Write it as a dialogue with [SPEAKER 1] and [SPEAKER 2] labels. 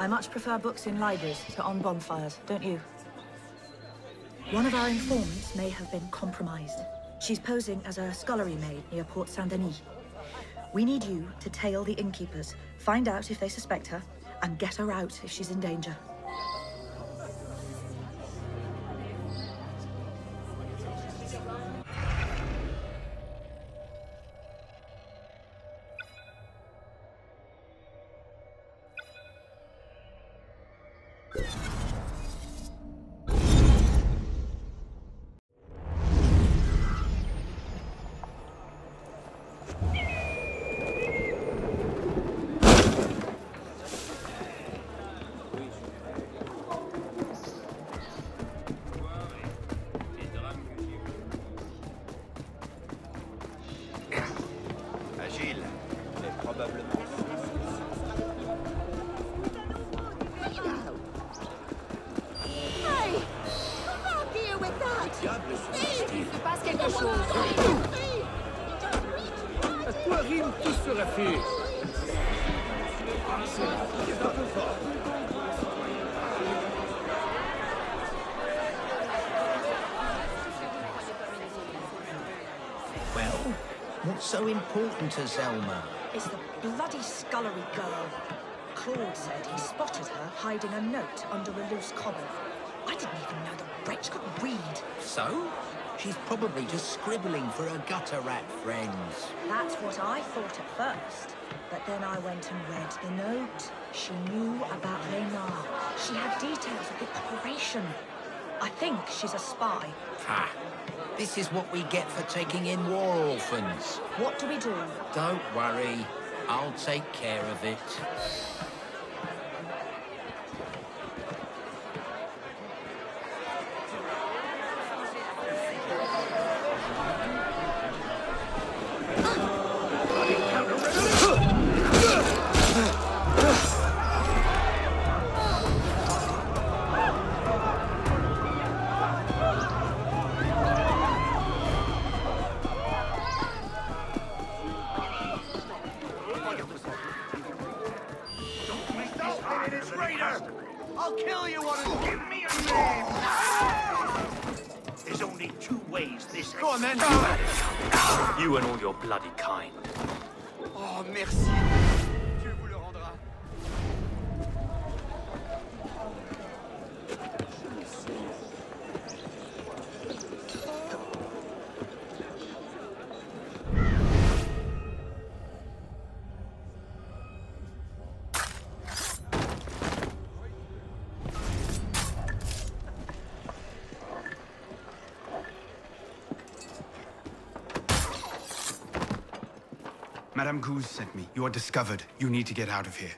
[SPEAKER 1] I much prefer books in libraries to on bonfires, don't you? One of our informants may have been compromised. She's posing as a scullery maid near Porte Saint-Denis. We need you to tail the innkeepers, find out if they suspect her, and get her out if she's in danger.
[SPEAKER 2] Probablement.
[SPEAKER 3] Hey! With that!
[SPEAKER 4] Il se passe quelque chose.
[SPEAKER 5] À rime tout ce raffut
[SPEAKER 6] Well, what's so important to Zelma?
[SPEAKER 1] It's the bloody scullery girl. Claude said he spotted her hiding a note under a loose cobble. I didn't even know the wretch could read.
[SPEAKER 6] So? She's probably just scribbling for her gutter rat friends.
[SPEAKER 1] That's what I thought at first. But then I went and read the note. She knew about Reynard. She had details of the operation. I think she's a spy.
[SPEAKER 6] Ha! This is what we get for taking in war orphans.
[SPEAKER 1] What do we do?
[SPEAKER 6] Don't worry. I'll take care of it.
[SPEAKER 2] I'll kill you one and give me your name! There's only two ways this Go on then!
[SPEAKER 7] You and all your bloody kind.
[SPEAKER 2] Oh, merci!
[SPEAKER 8] Madame Goose sent me. You are discovered. You need to get out of here.